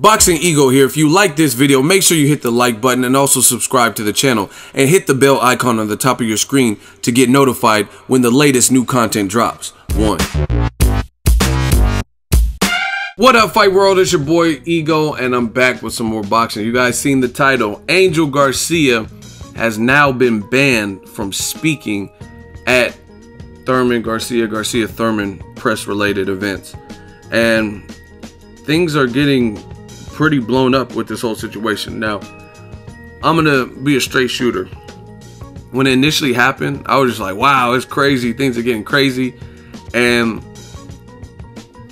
Boxing Ego here. If you like this video, make sure you hit the like button and also subscribe to the channel and hit the bell icon on the top of your screen to get notified when the latest new content drops. One. What up, Fight World? It's your boy Ego, and I'm back with some more boxing. You guys seen the title. Angel Garcia has now been banned from speaking at Thurman Garcia Garcia Thurman press related events. And things are getting pretty blown up with this whole situation. Now, I'm gonna be a straight shooter. When it initially happened, I was just like, wow, it's crazy. Things are getting crazy. And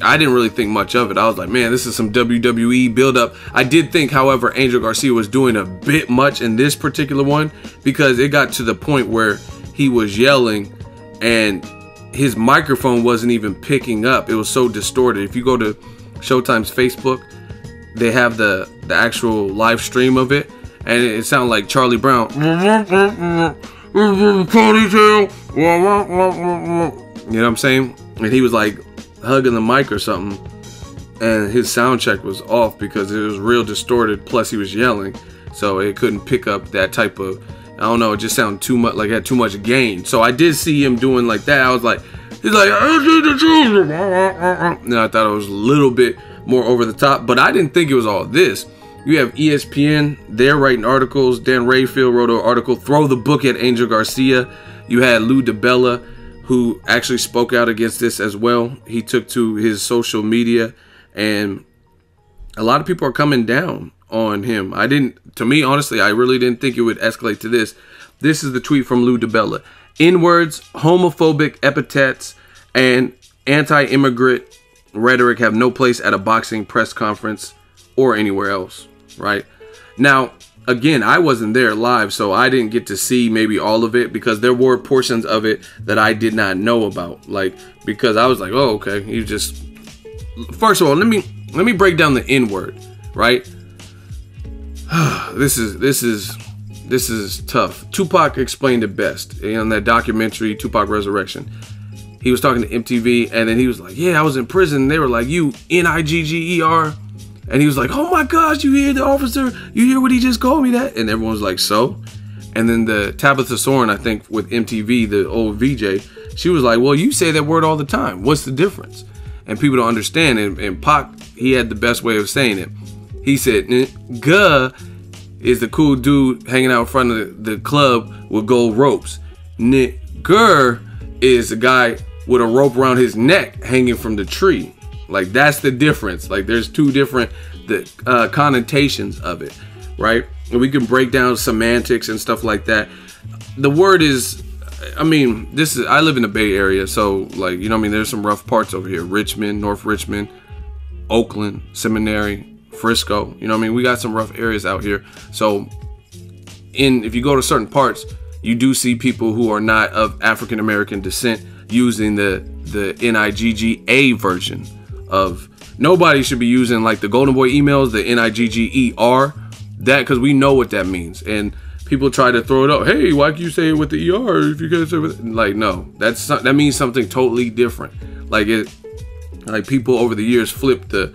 I didn't really think much of it. I was like, man, this is some WWE buildup. I did think, however, Angel Garcia was doing a bit much in this particular one because it got to the point where he was yelling and his microphone wasn't even picking up. It was so distorted. If you go to Showtime's Facebook, they have the the actual live stream of it, and it, it sounded like Charlie Brown. You know what I'm saying? And he was like hugging the mic or something, and his sound check was off because it was real distorted. Plus, he was yelling, so it couldn't pick up that type of. I don't know. It just sounded too much like it had too much gain. So I did see him doing like that. I was like, he's like, I. And I thought it was a little bit more over the top, but I didn't think it was all this. You have ESPN, they're writing articles. Dan Rafael wrote an article, throw the book at Angel Garcia. You had Lou DiBella, who actually spoke out against this as well. He took to his social media, and a lot of people are coming down on him. I didn't, to me, honestly, I really didn't think it would escalate to this. This is the tweet from Lou DiBella. In words, homophobic epithets, and anti immigrant rhetoric have no place at a boxing press conference or anywhere else, right? Now, again, I wasn't there live, so I didn't get to see maybe all of it because there were portions of it that I did not know about. Like because I was like, "Oh, okay." You just First of all, let me let me break down the N word, right? this is this is this is tough. Tupac explained it best in that documentary Tupac Resurrection he was talking to MTV, and then he was like, "Yeah, I was in prison." They were like, "You N I G G E R," and he was like, "Oh my gosh, you hear the officer? You hear what he just called me that?" And everyone was like, "So?" And then the Tabitha Soren, I think, with MTV, the old VJ, she was like, "Well, you say that word all the time. What's the difference?" And people don't understand. And, and Pac, he had the best way of saying it. He said, "Guh." Is the cool dude hanging out in front of the, the club with gold ropes. Nigger is a guy with a rope around his neck hanging from the tree. Like that's the difference. Like there's two different the uh, connotations of it, right? And we can break down semantics and stuff like that. The word is, I mean, this is I live in the Bay Area, so like you know, I mean, there's some rough parts over here. Richmond, North Richmond, Oakland, Seminary, Frisco. You know, I mean, we got some rough areas out here. So, in if you go to certain parts, you do see people who are not of African American descent using the the NIGGA version of nobody should be using like the Golden Boy emails, the NIGGER, that because we know what that means. And people try to throw it up. Hey, why can't you say it with the ER if you guys say it like no, that's that means something totally different. Like it, like people over the years flipped the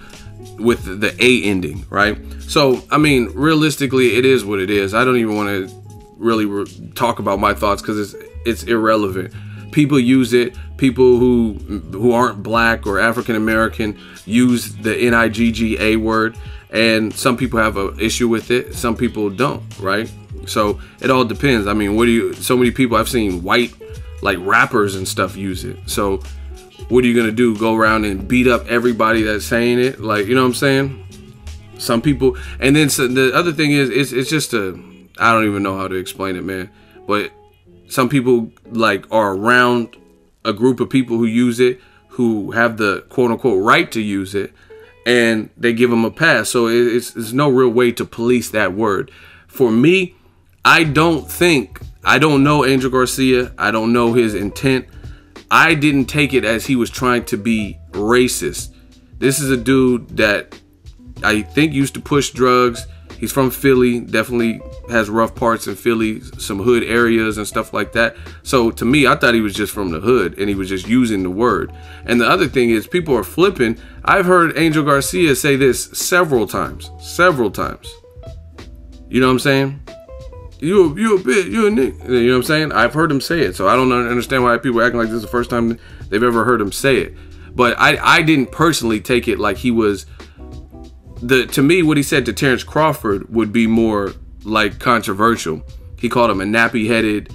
with the, the A ending, right? So I mean, realistically, it is what it is. I don't even want to really re- talk about my thoughts because it's it's irrelevant people use it. People who who aren't black or African American use the NIGGA word, and some people have an issue with it. Some people don't, right? So it all depends. I mean, what do you? So many people I've seen white like rappers and stuff use it. So what are you gonna do? Go around and beat up everybody that's saying it? Like you know what I'm saying? Some people, and then so the other thing is, it's it's just a I don't even know how to explain it, man. But some people like are around a group of people who use it who have the quote unquote right to use it and they give them a pass. So it's, no real way to police that word. For me i don't think i don't know angel garcia. I don't know his intent. I didn't take it as he was trying to be racist. This is a dude that i think used to push drugs He's from Philly, definitely has rough parts in Philly, some hood areas and stuff like that. So to me, I thought he was just from the hood and he was just using the word. And the other thing is, people are flipping. I've heard Angel Garcia say this several times, several times. You know what I'm saying? You you a bit you a nick. You know what I'm saying? I've heard him say it, so I don't understand why people are acting like this is the first time they've ever heard him say it. But I I didn't personally take it like he was the to me what he said to Terrence Crawford would be more like controversial. He called him a nappy headed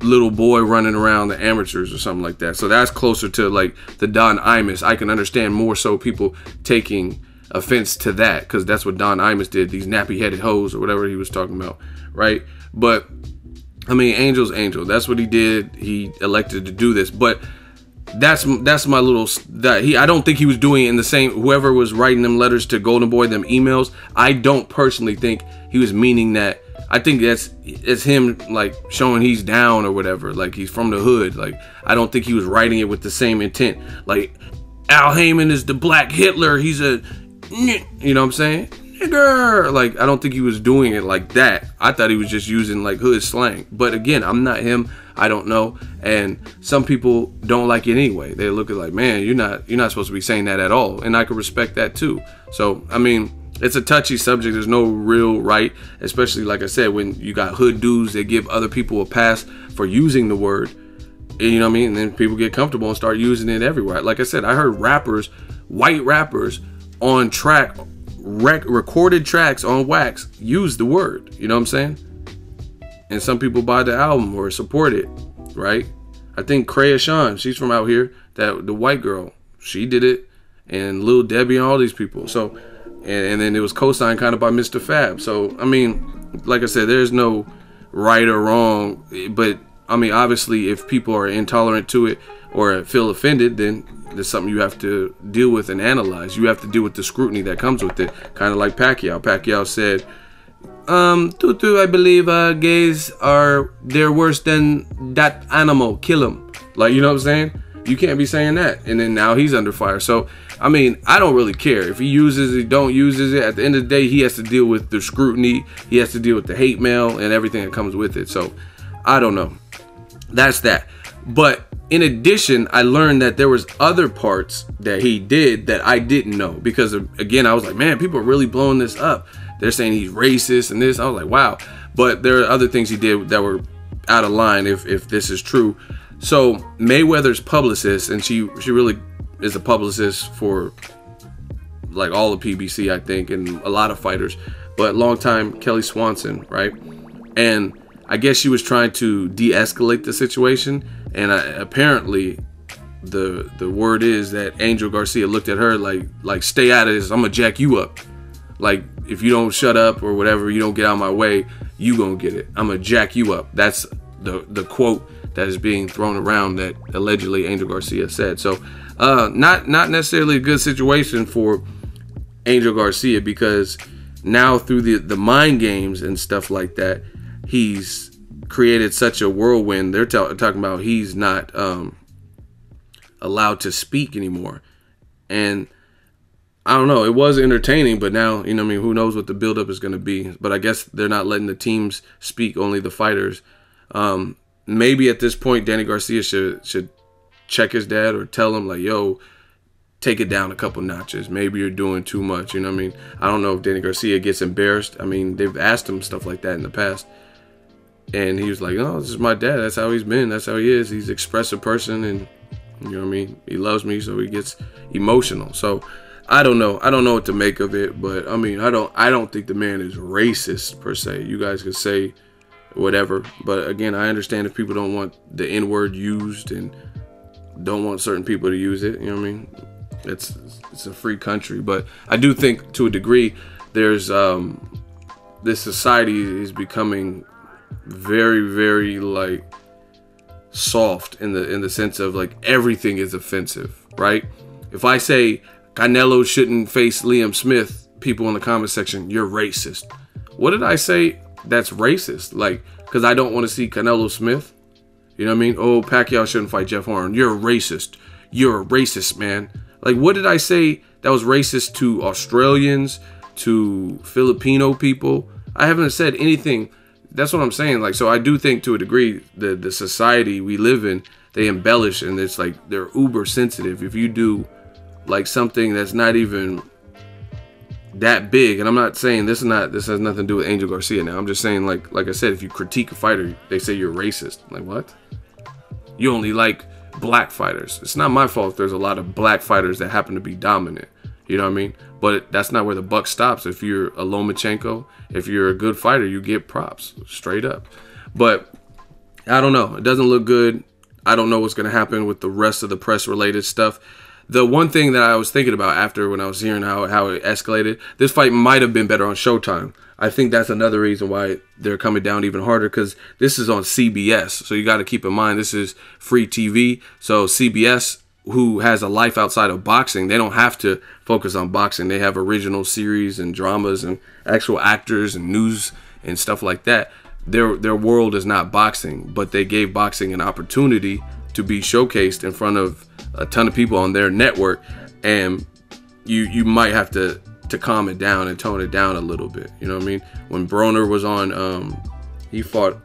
little boy running around the amateurs or something like that. So that's closer to like the Don Imus. I can understand more so people taking offense to that because that's what Don Imus did. These nappy headed hoes or whatever he was talking about, right? But I mean, Angel's Angel. That's what he did. He elected to do this, but that's that's my little that he I don't think he was doing in the same whoever was writing them letters to Golden Boy them emails I don't personally think he was meaning that. I think that's it's him like showing he's down or whatever like he's from the hood like I don't think he was writing it with the same intent. Like Al Haymon is the black Hitler he's a you know what I'm saying nigger. Like, I don't think he was doing it like that. I thought he was just using like hood slang. But again, I'm not him. I don't know. And some people don't like it anyway. They look at like, man, you're not you're not supposed to be saying that at all. And I can respect that too. So I mean, it's a touchy subject. There's no real right, especially like I said, when you got hood dudes that give other people a pass for using the word. You know what I mean? And then people get comfortable and start using it everywhere. Like I said, I heard rappers, white rappers, on track rec- recorded tracks on wax use the word. You know what I'm saying? And some people buy the album or support it, right? I think Kreayshawn, she's from out here, that the white girl, she did it, and Lil Debbie and all these people. So, and, and then it was co-signed kind of by Mr. Fab. So, I mean, like I said, there's no right or wrong, but I mean, obviously, if people are intolerant to it or feel offended, then it's something you have to deal with and analyze. You have to deal with the scrutiny that comes with it. Kind of like Pacquiao. Pacquiao said, um, Tutu, I believe uh, gays are they're worse than that animal. Kill them. Like you know what I'm saying? You can't be saying that. And then now he's under fire. So I mean, I don't really care if he uses it, don't uses it. At the end of the day, he has to deal with the scrutiny. He has to deal with the hate mail and everything that comes with it. So I don't know. That's that. But in addition, I learned that there was other parts that he did that I didn't know because again, I was like, man, people are really blowing this up. They're saying he's racist and this. I was like, wow. But there are other things he did that were out of line if if this is true. So Mayweather's publicist, and she she really is a publicist for like all of PBC, I think, and a lot of fighters. But long time Kelly Swanson, right? And I guess she was trying to de-escalate the situation and I, apparently the the word is that Angel Garcia looked at her like like stay out of this. I'm gonna jack you up. Like if you don't shut up or whatever, you don't get out of my way, you gonna get it. I'm gonna jack you up. That's the the quote that is being thrown around that allegedly Angel Garcia said. So uh, not not necessarily a good situation for Angel Garcia because now through the the mind games and stuff like that, he's created such a whirlwind. They're talking about he's not um, allowed to speak anymore, and I don't know. It was entertaining, but now you know. I mean, who knows what the buildup is going to be? But I guess they're not letting the teams speak, only the fighters. Um, maybe at this point, Danny Garcia should should check his dad or tell him like, "Yo." Take it down a couple notches. Maybe you're doing too much. You know I mean? I don't know if Danny Garcia gets embarrassed. I mean, they've asked him stuff like that in the past and he was like, "Oh, this is my dad. That's how he's been. That's how he is. He's expressive person, and you know what I mean. He loves me, so he gets emotional. So I don't know. I don't know what to make of it, but I mean, I don't. I don't think the man is racist per se. You guys can say whatever, but again, I understand if people don't want the N word used and don't want certain people to use it. You know what I mean? It's it's a free country, but I do think to a degree there's um, this society is becoming very very like soft in the in the sense of like everything is offensive, right? If I say Canelo shouldn't face Liam Smith, people in the comment section, you're racist. What did I say that's racist? Like, because I don't want to see Canelo Smith. You know what I mean? Oh, Pacquiao shouldn't fight Jeff Horn. You're a racist. You're a racist, man. Like, what did I say that was racist to Australians, to Filipino people. I haven't said anything. That's what I'm saying. Like, so I do think to a degree the the society we live in, they embellish and it's like they're uber sensitive. If you do like something that's not even that big, and I'm not saying this is not this has nothing to do with Angel Garcia now. I'm just saying like like I said, if you critique a fighter, they say you're racist. Like what? You only like black fighters. It's not my fault there's a lot of black fighters that happen to be dominant. You know what I mean? But that's not where the buck stops. If you're a Lomachenko, if you're a good fighter, you get props straight up. But I don't know. It doesn't look good. I don't know what's going to happen with the rest of the press related stuff. The one thing that I was thinking about after when I was hearing how, how it escalated, this fight might have been better on Showtime. I think that's another reason why they're coming down even harder because this is on CBS. So you got to keep in mind this is free TV. So CBS, who has a life outside of boxing, they don't have to focus on boxing. They have original series and dramas and actual actors and news and stuff like that. Their their world is not boxing, but they gave boxing an opportunity to be showcased in front of a ton of people on their network, and you you might have to to calm it down and tone it down a little bit. You know what I mean? When Broner was on, um, he fought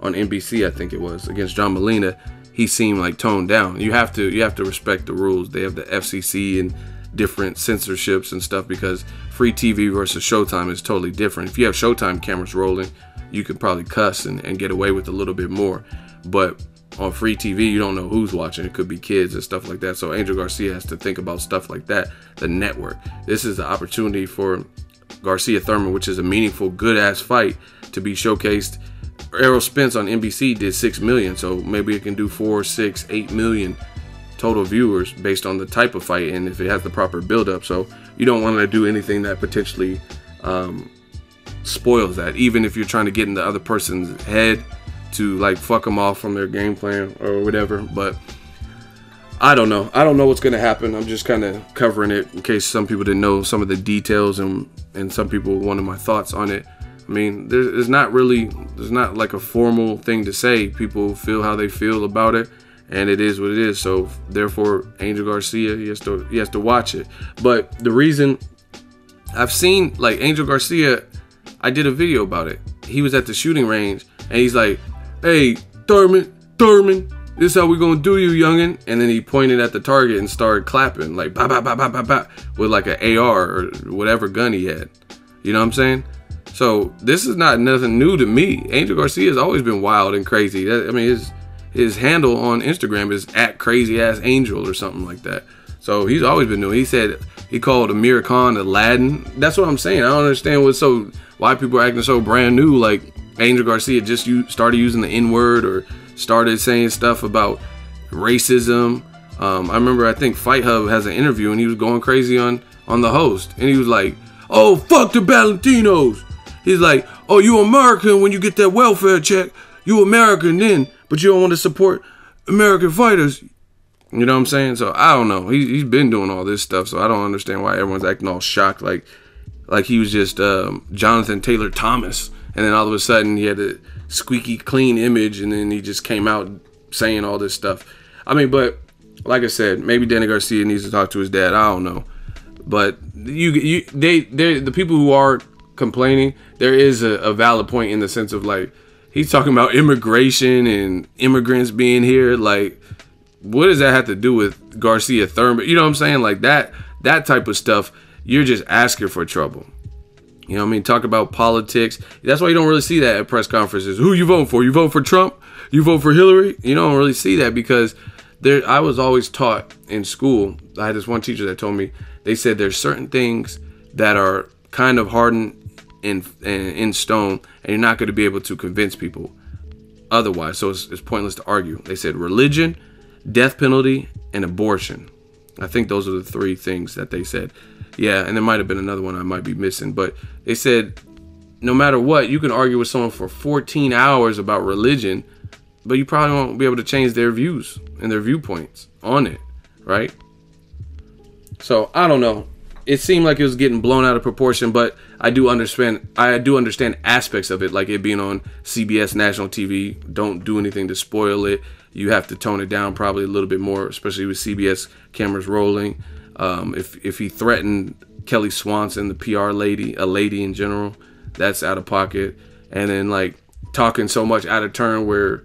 on NBC, I think it was against John Molina. He seemed like toned down. You have to you have to respect the rules. They have the FCC and different censorships and stuff because free TV versus Showtime is totally different. If you have Showtime cameras rolling, you could probably cuss and, and get away with a little bit more. But on free TV, you don't know who's watching. It could be kids and stuff like that. So Angel Garcia has to think about stuff like that. The network. This is the opportunity for Garcia Thurman, which is a meaningful, good ass fight, to be showcased. Errol Spence on NBC did six million, so maybe it can do four, six, eight million total viewers based on the type of fight and if it has the proper build up. So you don't want to do anything that potentially um, spoils that. Even if you're trying to get in the other person's head to like fuck them off from their game plan or whatever. But I don't know. I don't know what's gonna happen. I'm just kind of covering it in case some people didn't know some of the details and and some people wanted my thoughts on it. I mean, there's not really there's not like a formal thing to say. People feel how they feel about it, and it is what it is. So therefore, Angel Garcia he has to he has to watch it. But the reason I've seen like Angel Garcia, I did a video about it. He was at the shooting range and he's like, hey, Thurman, Thurman, this how we gonna do you, youngin. And then he pointed at the target and started clapping, like, bah, bah, bah, bah, bah, bah, with like an AR or whatever gun he had. You know what I'm saying? So this is not nothing new to me. Angel Garcia has always been wild and crazy. I mean, his his handle on Instagram is at crazy ass angel or something like that. So he's always been doing. He said he called Amir Khan Aladdin. That's what I'm saying. I don't understand what's so why people are acting so brand new. Like Angel Garcia just you started using the N word or started saying stuff about racism. Um, I remember I think Fight Hub has an interview and he was going crazy on on the host and he was like, "Oh fuck the Valentinos." He's like, "Oh you American when you get that welfare check, you American then, but you don't want to support American fighters." You know what I'm saying? So I don't know. He, he's been doing all this stuff, so I don't understand why everyone's acting all shocked, like like he was just um, Jonathan Taylor Thomas and then all of a sudden he had a squeaky clean image, and then he just came out saying all this stuff. I mean, but like I said, maybe Danny Garcia needs to talk to his dad. I don't know, but you, you, they, they, the people who are complaining, there is a, a valid point in the sense of like he's talking about immigration and immigrants being here. Like, what does that have to do with Garcia Thurman? You know what I'm saying? Like that, that type of stuff. You're just asking for trouble. You know what I mean? Talk about politics. That's why you don't really see that at press conferences. Who you voting for? You vote for Trump? You vote for Hillary? You don't really see that because there I was always taught in school. I had this one teacher that told me they said there's certain things that are kind of hardened in in, stone and you're not going to be able to convince people otherwise. So it's, it's pointless to argue. They said religion, death penalty, and abortion. I think those are the three things that they said. Yeah, and there might have been another one I might be missing, but they said no matter what, you can argue with someone for 14 hours about religion, but you probably won't be able to change their views and their viewpoints on it, right? So I don't know. It seemed like it was getting blown out of proportion, but I do understand. I do understand aspects of it, like it being on CBS national TV. Don't do anything to spoil it. You have to tone it down probably a little bit more, especially with CBS cameras rolling. Um, if if he threatened Kelly Swanson, the PR lady, a lady in general, that's out of pocket. And then like talking so much out of turn where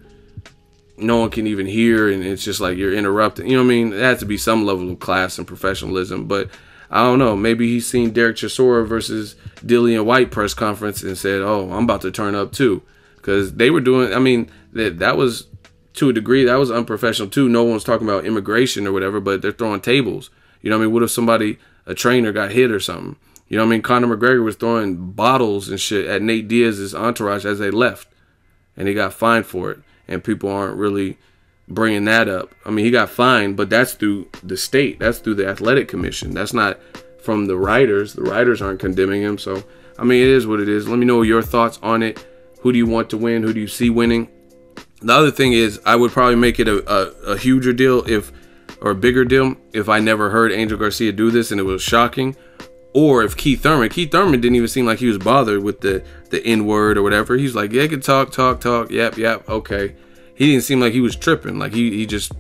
no one can even hear and it's just like you're interrupting. You know what I mean? It has to be some level of class and professionalism. But I don't know. Maybe he's seen Derek Chisora versus Dillian Whyte press conference and said, "Oh, I'm about to turn up too," because they were doing. I mean, that that was to a degree that was unprofessional too. No one's talking about immigration or whatever, but they're throwing tables. You know what I mean? What if somebody, a trainer, got hit or something? You know what I mean? Conor McGregor was throwing bottles and shit at Nate Diaz's entourage as they left, and he got fined for it. And people aren't really bringing that up. I mean, he got fined, but that's through the state. That's through the athletic commission. That's not from the writers. The writers aren't condemning him. So, I mean, it is what it is. Let me know your thoughts on it. Who do you want to win? Who do you see winning? The other thing is, I would probably make it a, a, a huger deal if, or a bigger deal, if I never heard Angel Garcia do this and it was shocking or if Keith Thurman, Keith Thurman didn't even seem like he was bothered with the the N word or whatever. He's like, yeah, I can talk, talk, talk. Yep, yep, okay. He didn't seem like he was tripping. Like he he just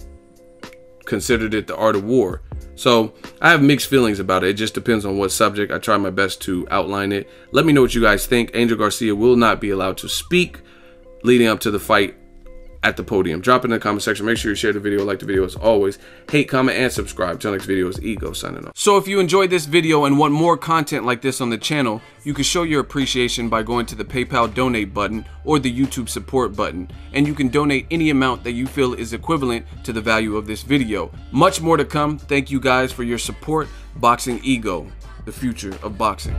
considered it the art of war. So I have mixed feelings about it. It just depends on what subject. I try my best to outline it. Let me know what you guys think. Angel Garcia will not be allowed to speak leading up to the fight at the podium. Drop in the comment section. Make sure you share the video, like the video as always. Hate, comment, and subscribe. Till next video is Ego signing off. So if you enjoyed this video and want more content like this on the channel, you can show your appreciation by going to the PayPal donate button or the YouTube support button. And you can donate any amount that you feel is equivalent to the value of this video. Much more to come. Thank you guys for your support. Boxing Ego, the future of boxing.